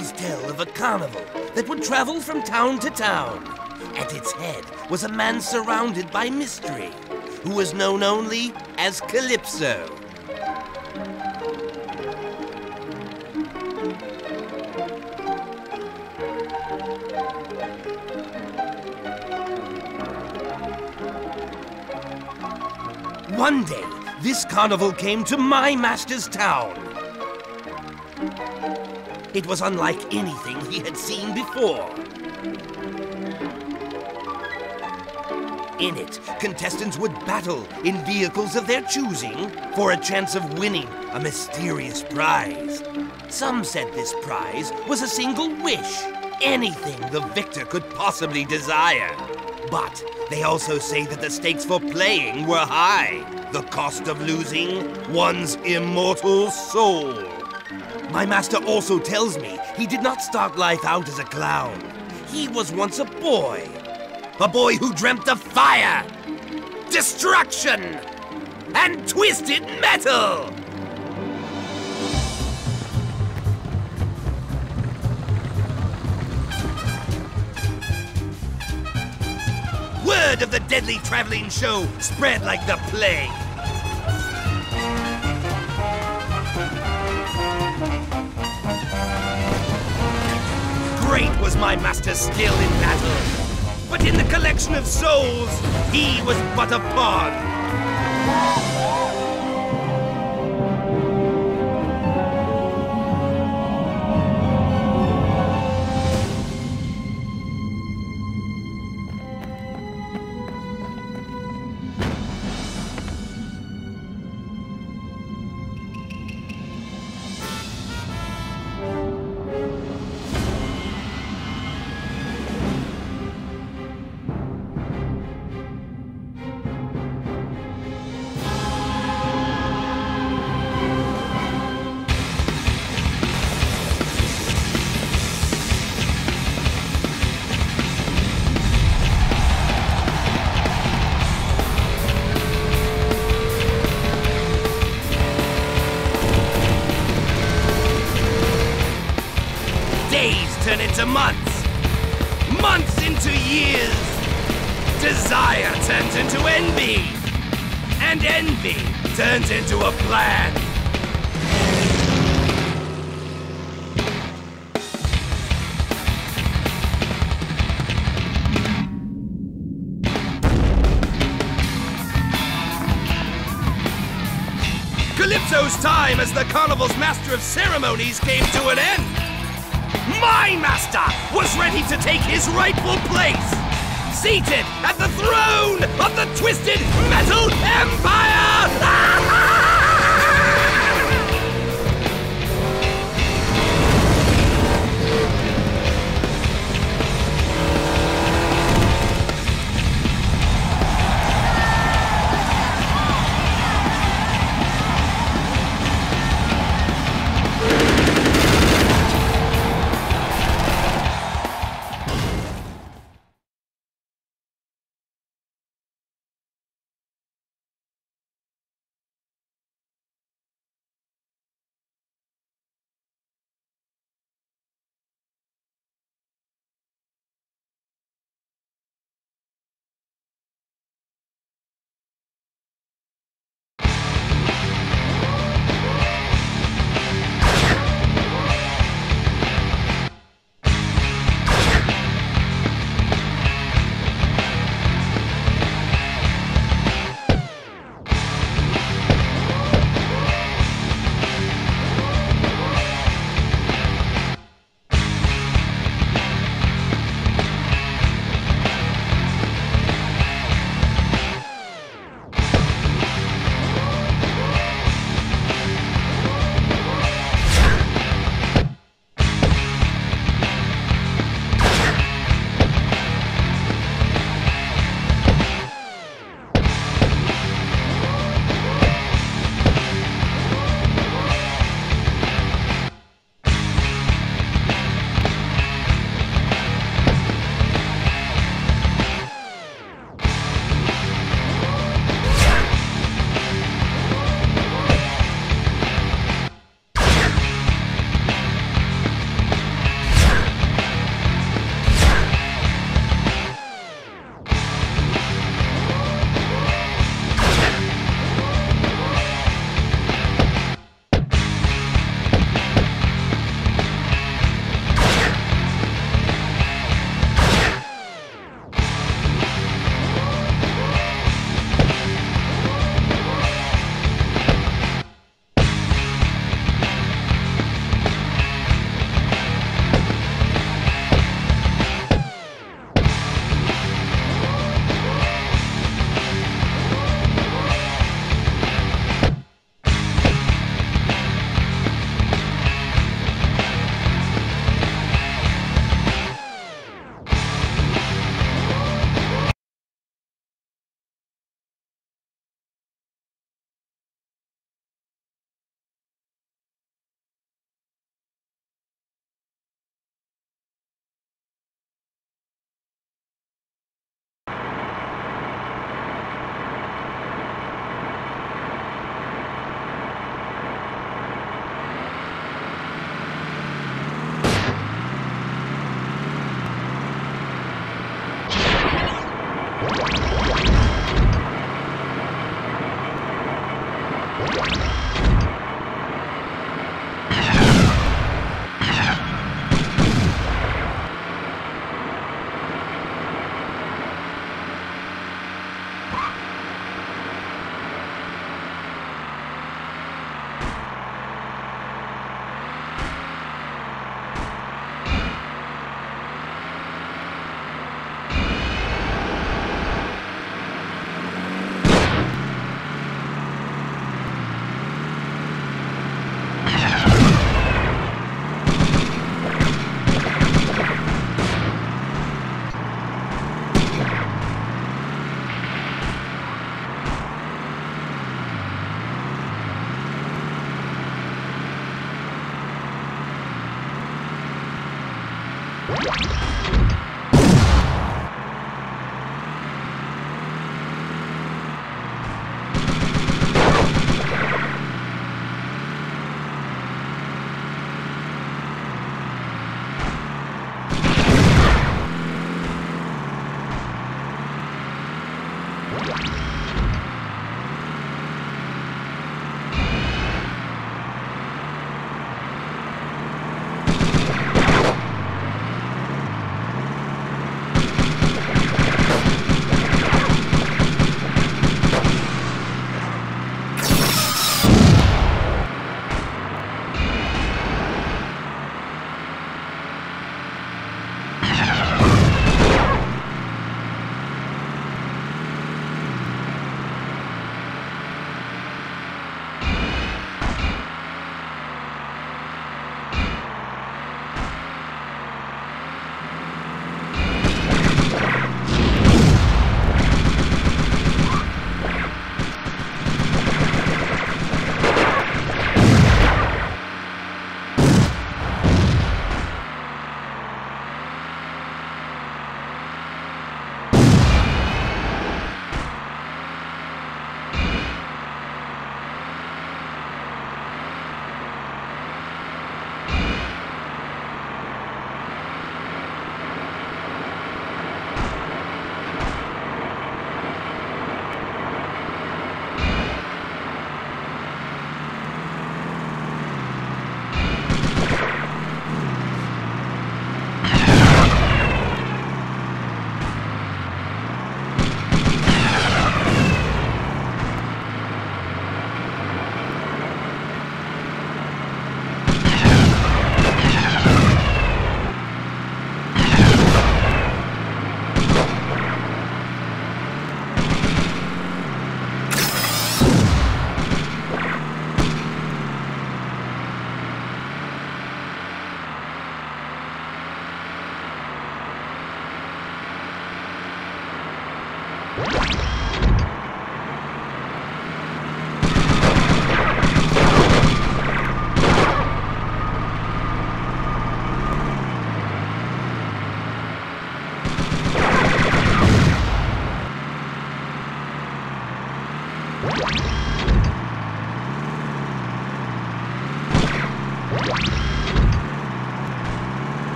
Stories tell of a carnival that would travel from town to town. At its head was a man surrounded by mystery, who was known only as Calypso. One day, this carnival came to my master's town. It was unlike anything he had seen before. In it, contestants would battle in vehicles of their choosing for a chance of winning a mysterious prize. Some said this prize was a single wish, anything the victor could possibly desire. But they also say that the stakes for playing were high. The cost of losing one's immortal soul. My master also tells me he did not start life out as a clown. He was once a boy. A boy who dreamt of fire, destruction, and twisted metal! Word of the deadly traveling show spread like the plague. Great was my master's skill in battle, but in the collection of souls, he was but a pawn. Turn into months, months into years. Desire turns into envy, and envy turns into a plan. Calypso's time as the carnival's master of ceremonies came to an end. My master was ready to take his rightful place, seated at the throne of the Twisted Metal Empire!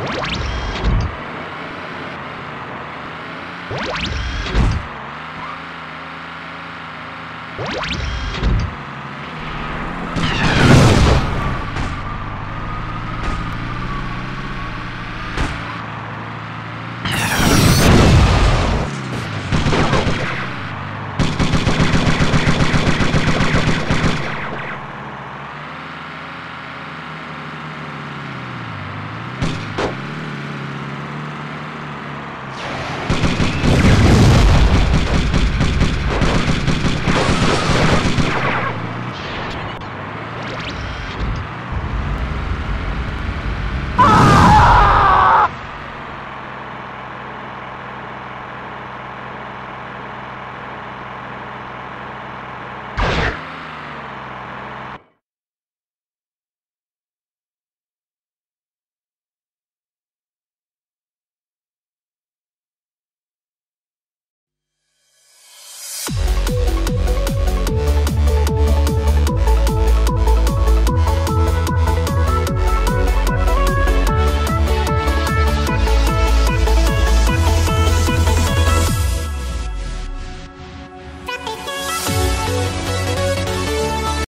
Música